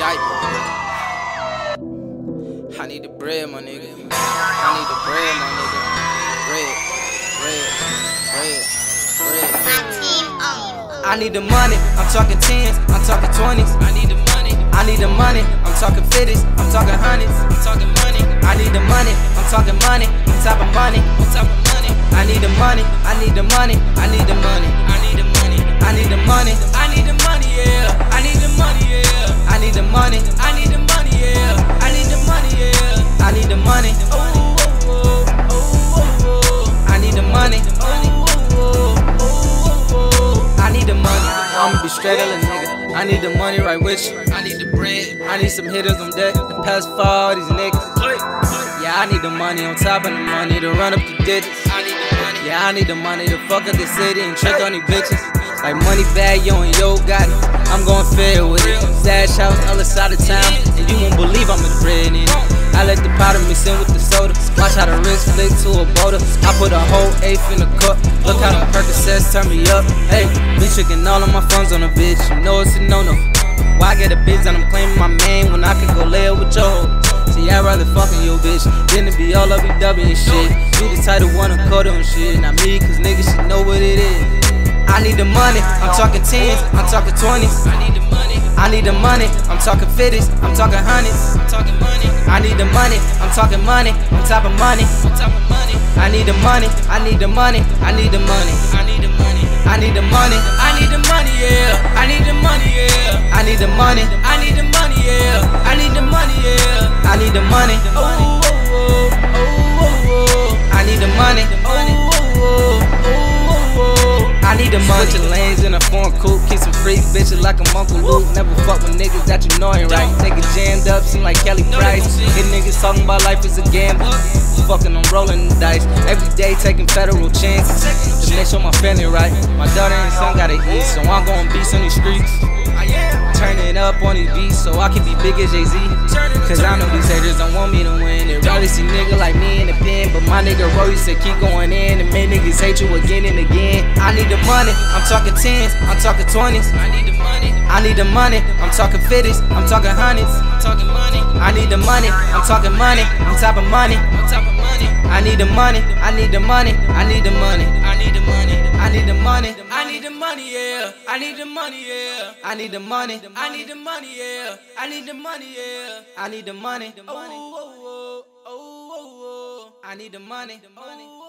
diaper. I need the bread, my nigga. I need the bread, my nigga. Bread, bread, bread, bread. I need the money, I'm talking tens, I'm talking twenties. I need the money, I need the money, I'm talking fifties, I'm talking hundreds, I'm talking money. I need the money, I'm talking money, I'm top of money, I'm top of money. I need the money, I need the money, I need the money, I need the money, I need the money, I need the money, yeah. I'ma be straight up a nigga. I need the money right with you. I need the bread. I need some hitters on deck. The pass for all these niggas. Yeah, I need the money on top of the money to run up the digits. I need the money. Yeah, I need the money to fuck up the city and trick on these bitches. Like money bag, yo and yo got it. I'm going fair with it. Stash house, other side of town, and you won't believe I'm a in it. Let the powder mix in with the soda. Watch how the wrist flick to a boulder. I put a whole eighth in the cup. Look how the Percocets turn me up. Hey, bitch tricking all of my funds on a bitch. You know it's a no-no. Why get a bitch and I'm claiming my man when I can go lay up with your? See, I'd rather fucking your bitch than to be all lovey-dovey and shit. You the title one to cuddle and shit. Not me, cause niggas should know what it is. I need the money, I'm talking tens, I'm talking twenties. I need the money, I'm talking fifties, I'm talking hundreds. I'm talking money, I need the money, I'm talking money, on top of money, on top of money. I need the money, I need the money, I need the money, I need the money, I need the money, I need the money, yeah. I need the money, yeah. I need the money, I need the money, yeah. I need the money, yeah. I need the money, oh, oh, oh, oh, oh, oh. I need the money, oh, oh, oh, oh, oh, oh. I need the money. Switching lanes in coupe, kiss some freak bitches like I'm Uncle Luke. Never fuck with niggas that you know ain't right. Niggas jammed up, seem like Kelly Price. Hit niggas talking about life is a gamble. Fucking, I'm rolling the dice. Every day taking federal chances to make sure my family right. My daughter and son gotta eat, so I'm going beast on these streets. Turn it up on these beats so I can be big as Jay Z. Cause I know these haters don't want me to win. They rather see nigga like me in the pen. But my nigga Roy said keep going in and make niggas hate you again and again. I need the money, I'm talking tens, I'm talking twenties. I need the money, I need the money, I'm talking fifties, I'm talking hundreds. I'm talking money, I need the money, I'm talking money, on top money, on top of money. I need the money, I need the money, I need the money, I need the money, I need the money, I need the money, yeah. I need the money, yeah. I need the money, I need the money, yeah. I need the money, yeah. I need the money, oh, oh, oh, oh, oh, oh. I need the money, oh,